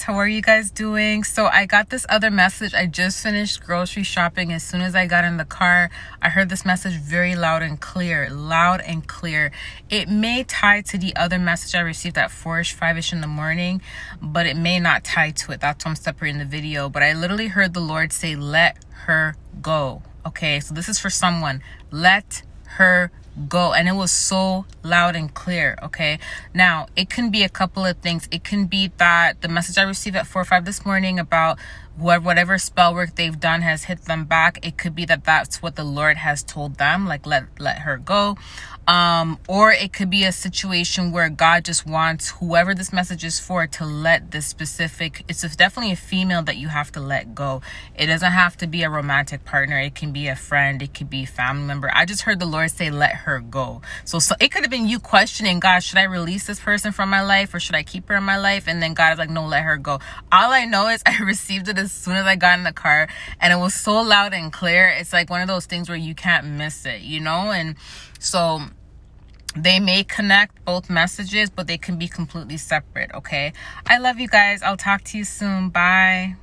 how are you guys doing? So i got this other message. I just finished grocery shopping as soon as i got in the car. I heard this message very loud and clear loud and clear. It may tie to the other message i received at 4ish 5ish in the morning but it may not tie to it. That's why i'm separating the video. But i literally heard the lord say let her go. Okay so this is for someone. Let her go and it was so loud and clear okay? Now it can be a couple of things. It can be that the message i received at 4 or 5 this morning about whatever spell work they've done has hit them back. It could be that that's what the lord has told them like let let her go um or it could be a situation where god just wants whoever this message is for to let this specific it's definitely a female that you have to let go. It doesn't have to be a romantic partner. It can be a friend. It could be a family member. I just heard the lord say let her go. So so it could have been you questioning god should i release this person from my life or should i keep her in my life? And then god is like no let her go. All i know is i received it as soon as i got in the car and it was so loud and clear. It's like one of those things where you can't miss it you know? And so they may connect both messages, but they can be completely separate, okay? I love you guys. I'll talk to you soon. Bye.